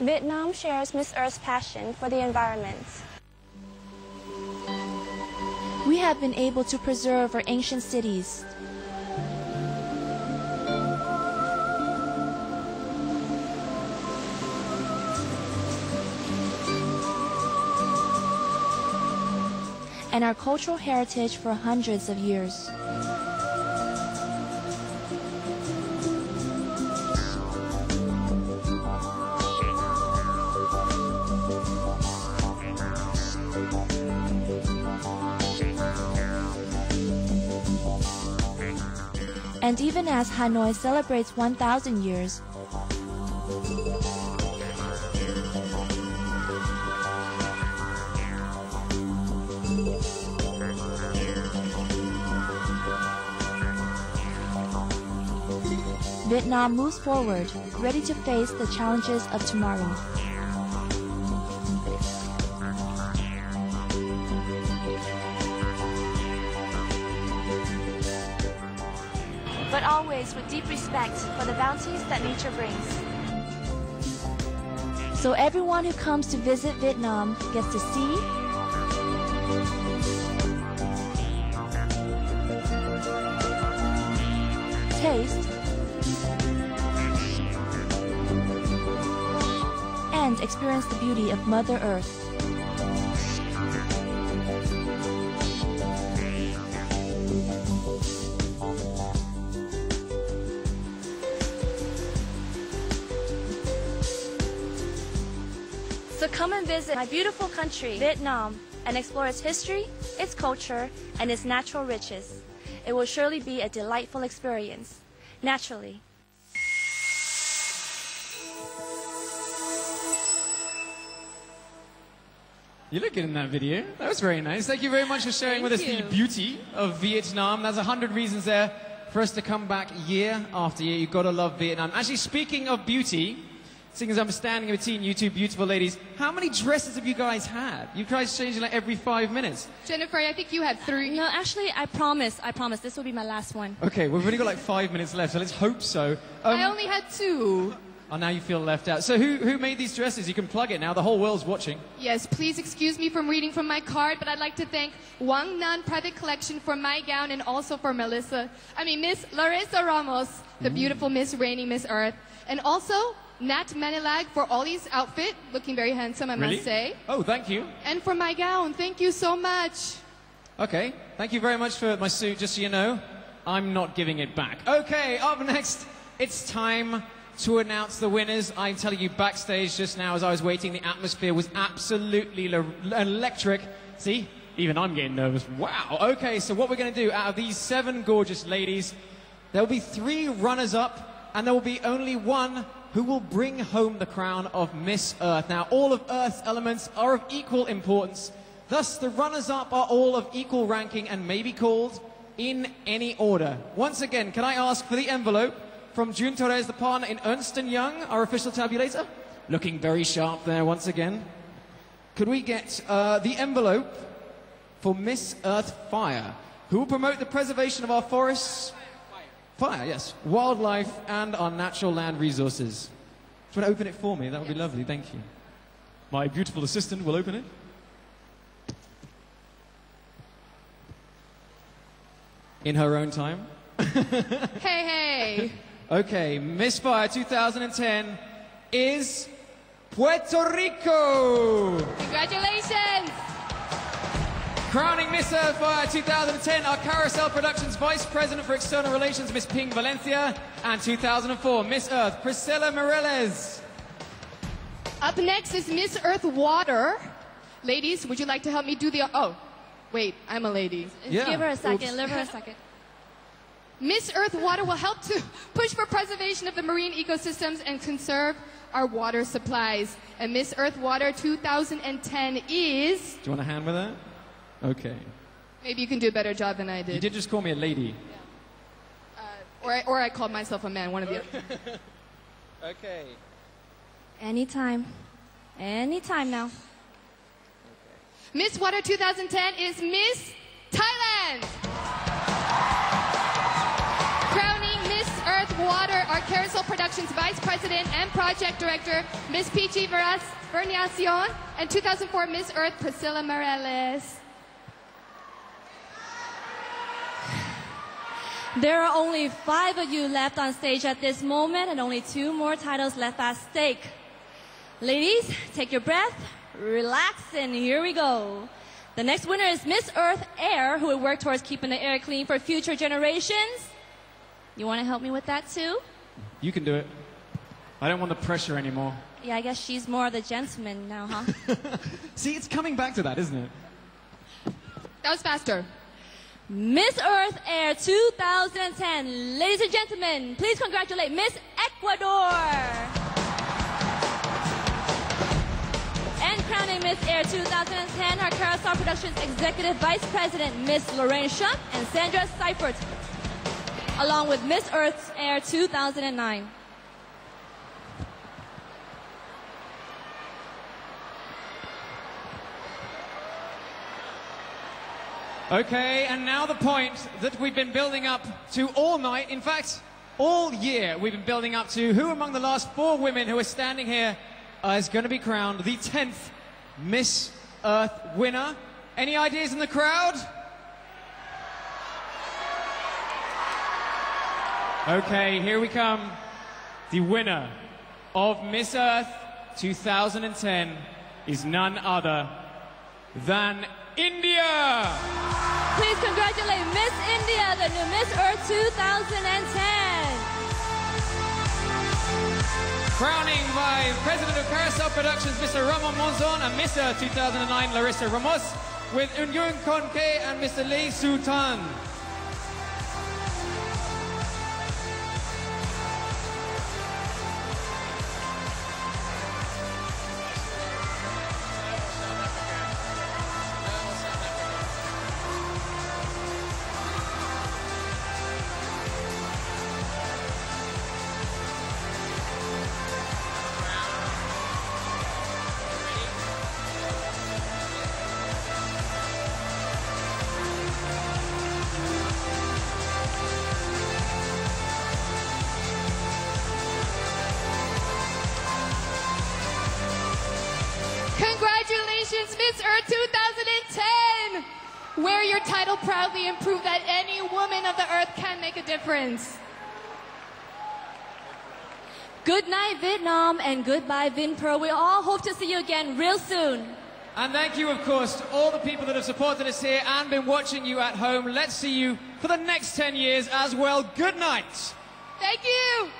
Vietnam shares Miss Earth's passion for the environment. We have been able to preserve our ancient cities. and our cultural heritage for hundreds of years. And even as Hanoi celebrates 1,000 years, Vietnam moves forward, ready to face the challenges of tomorrow. Always with deep respect for the bounties that nature brings. So everyone who comes to visit Vietnam gets to see, taste, and experience the beauty of Mother Earth. So come and visit my beautiful country, Vietnam, and explore its history, its culture, and its natural riches. It will surely be a delightful experience. Naturally. You look good in that video. That was very nice. Thank you very much for sharing with us the beauty of Vietnam. There's a hundred reasons there for us to come back year after year. You've got to love Vietnam. Actually, speaking of beauty, seeing as I'm standing between you two beautiful ladies, how many dresses have you guys had? You guys changing like every five minutes. Jennifer, I think you had three. No, actually, I promise, I promise, this will be my last one. Okay, we've only got like five minutes left, so let's hope so. Um, I only had two. oh, now you feel left out. So who, who made these dresses? You can plug it now. The whole world's watching. Yes, please excuse me from reading from my card, but I'd like to thank Wang Nan Private Collection for my gown and also for Melissa. I mean, Miss Larissa Ramos, the beautiful Miss Reigning Miss Earth. And also, Nat Manilag for Ollie's outfit, looking very handsome, I Really? must say. Oh, thank you. And for my gown, thank you so much. Okay, thank you very much for my suit, just so you know. I'm not giving it back. Okay, up next, it's time to announce the winners. I'm telling you, backstage just now as I was waiting, the atmosphere was absolutely electric. See? Even I'm getting nervous. Wow. Okay, so what we're going to do, out of these seven gorgeous ladies, there will be three runners up, and there will be only one who will bring home the crown of Miss Earth. Now, all of Earth's elements are of equal importance. Thus, the runners up are all of equal ranking and may be called in any order. Once again, can I ask for the envelope from June Torres, the partner in Ernst & Young, our official tabulator? Looking very sharp there once again. Could we get uh, the envelope for Miss Earth Fire, who will promote the preservation of our forests, fire, yes, wildlife, and our natural land resources? Do you want to open it for me? That would be lovely, thank you. My beautiful assistant will open it. In her own time. Hey, hey. Okay, Miss Fire 2010 is Puerto Rico. Congratulations. Crowning Miss Earth Fire 2010, our Carousel Productions Vice President for External Relations, Miss Ping Valencia, and 2004, Miss Earth Priscilla Meirelles. Up next is Miss Earth Water. Ladies, would you like to help me do the. Oh, wait, I'm a lady. Yeah. Give her a second, Oops. give her a second. Miss Earth Water will help to push for preservation of the marine ecosystems and conserve our water supplies. And Miss Earth Water 2010 is. Do you want a hand with that? Okay. Maybe you can do a better job than I did. You did just call me a lady. Yeah. Uh, or, I, or I called myself a man, one of the other. Okay. Anytime. Anytime now. Miss Water 2010 is Miss Thailand. Crowning Miss Earth Water our Carousel Productions Vice President and Project Director, Miss Peachy Veras Verniacion, and 2004 Miss Earth Priscilla Meirelles. There are only five of you left on stage at this moment and only two more titles left at stake. Ladies, take your breath, relax, and here we go. The next winner is Miss Earth Air, who will work towards keeping the air clean for future generations. You want to help me with that too? You can do it. I don't want the pressure anymore. Yeah, I guess she's more of the gentleman now, huh? See, it's coming back to that, isn't it? That was faster. Miss Earth Air 2010. Ladies and gentlemen, please congratulate Miss Ecuador. And crowning Miss Air 2010, our Carousel Productions Executive Vice President, Miss Lorraine Schuck and Sandra Seifert, along with Miss Earth Air 2009. Okay, and now the point that we've been building up to all night. In fact, all year we've been building up to who among the last four women who are standing here is going to be crowned the 10th Miss Earth winner. Any ideas in the crowd? Okay, here we come. The winner of Miss Earth 2010 is none other than India. Please congratulate Miss India, the new Miss Earth 2010. Crowning by President of Carousel Productions, Mr. Ramon Monzon, and Miss Earth 2009, Larissa Ramos, with Unyun Konke and Mr. Lee Sutan. Miss Earth 2010! Wear your title proudly and prove that any woman of the earth can make a difference. Good night, Vietnam, and goodbye, Vinpearl. We all hope to see you again real soon. And thank you, of course, to all the people that have supported us here and been watching you at home. Let's see you for the next 10 years as well. Good night. Thank you!